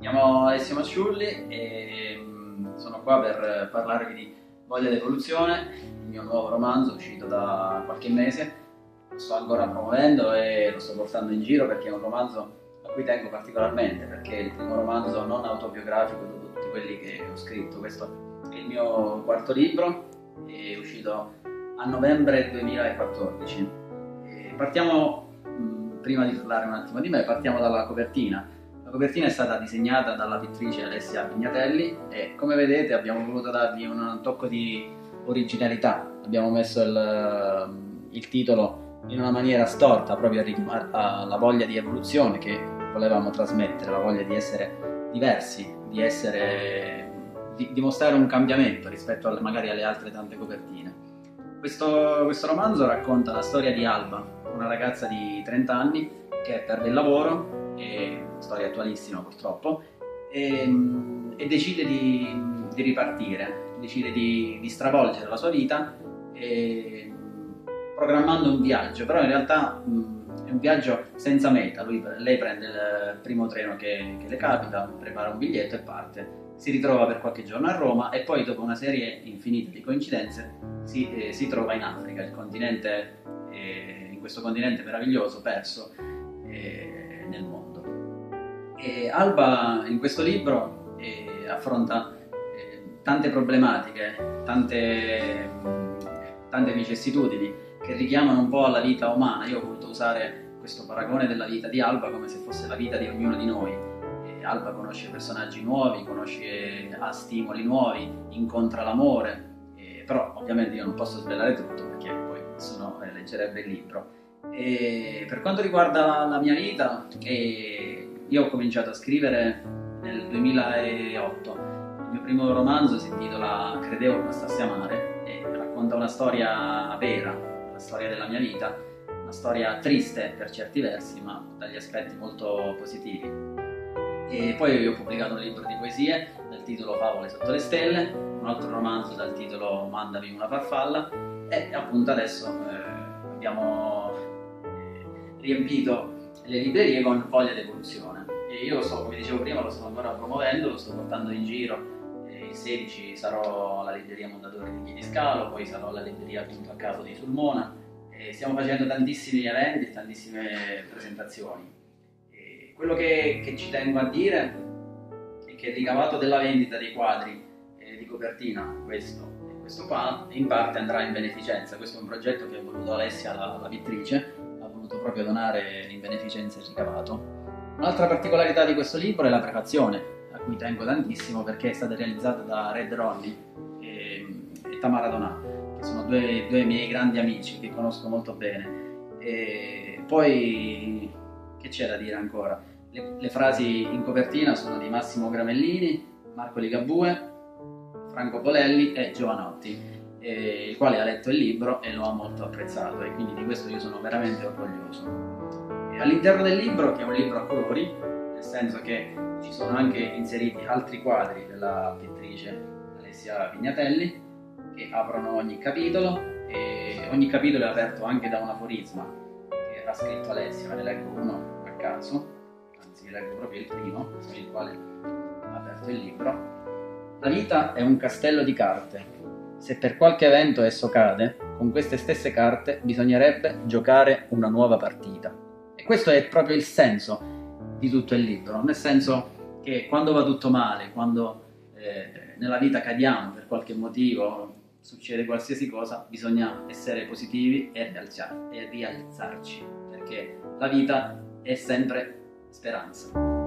chiamo Alessio Masciulli e mm, sono qua per parlarvi di Voglia d'evoluzione, il mio nuovo romanzo uscito da qualche mese. Lo sto ancora promuovendo e lo sto portando in giro perché è un romanzo a cui tengo particolarmente, perché è il primo romanzo non autobiografico di tutti quelli che ho scritto. Questo è il mio quarto libro, è uscito a novembre 2014. E partiamo, mm, prima di parlare un attimo di me, partiamo dalla copertina la copertina è stata disegnata dalla pittrice Alessia Pignatelli e come vedete abbiamo voluto dargli un tocco di originalità. Abbiamo messo il, il titolo in una maniera storta proprio a richiamare la voglia di evoluzione che volevamo trasmettere, la voglia di essere diversi, di, essere, di mostrare un cambiamento rispetto alle, magari alle altre tante copertine. Questo, questo romanzo racconta la storia di Alba, una ragazza di 30 anni che perde il lavoro e storia attualissima purtroppo, e, ehm, e decide di, di, ripartire, decide di, di, stravolgere la sua vita e, programmando un viaggio, però in realtà mh, è un viaggio senza meta, Lui, lei prende il primo treno che, che le capita, prepara un biglietto e parte. Si ritrova per qualche giorno a Roma e poi dopo una serie infinita di coincidenze si, eh, si trova in Africa, continente, eh, in questo continente meraviglioso, perso eh, nel mondo. E Alba in questo libro eh, affronta eh, tante problematiche, tante, tante vicissitudini che richiamano un po' alla vita umana. Io ho voluto usare questo paragone della vita di Alba come se fosse la vita di ognuno di noi. E Alba conosce personaggi nuovi, conosce, ha stimoli nuovi, incontra l'amore, però ovviamente io non posso svelare tutto perché poi nessuno eh, leggerebbe il libro. E per quanto riguarda la, mia vita, eh, io ho cominciato a scrivere nel 2008. Il mio primo romanzo si intitola Credevo bastassi amare e racconta una storia vera, la storia della mia vita, una storia triste per certi versi, ma dagli aspetti molto positivi. E poi ho pubblicato un libro di poesie dal titolo Favole sotto le stelle, un altro romanzo dal titolo Mandami una farfalla e appunto adesso eh, abbiamo riempito le librerie con voglia d'evoluzione. E io lo sto, come dicevo prima, lo sto ancora promuovendo, lo sto portando in giro. Il 16 sarò alla libreria Mondadori di Chiediscalo, poi sarò alla libreria Punto a Capo di Sulmona. E stiamo facendo tantissimi eventi e tantissime presentazioni. E quello che, che, ci tengo a dire è che il ricavato della vendita dei quadri eh, di copertina, questo e questo qua, in parte andrà in beneficenza. Questo è un progetto che ha voluto Alessia, la, la pittrice, voluto proprio donare in beneficenza il ricavato. Un'altra particolarità di questo libro è la prefazione, a cui tengo tantissimo perché è stata realizzata da Red Ronnie e, e Tamara Donà, che sono due, due, miei grandi amici che conosco molto bene. E poi, che c'è da dire ancora? Le, le frasi in copertina sono di Massimo Gramellini, Marco Ligabue, Franco Polelli e Giovanotti eh, il quale ha letto il libro e lo ha molto apprezzato e quindi di questo io sono veramente orgoglioso. E all'interno del libro, che è un libro a colori, nel senso che ci sono anche inseriti altri quadri della pittrice Alessia Pignatelli che aprono ogni capitolo e ogni capitolo è aperto anche da un aforisma che ha scritto Alessia, ve ne leggo uno a caso, anzi vi leggo proprio il primo, con il quale ha aperto il libro. La vita è un castello di carte se per qualche evento esso cade, con queste stesse carte bisognerebbe giocare una nuova partita. E questo è proprio il senso di tutto il libro, nel senso che quando va tutto male, quando eh, nella vita cadiamo per qualche motivo, succede qualsiasi cosa, bisogna essere positivi e, rialzar- e rialzarci, perché la vita è sempre speranza.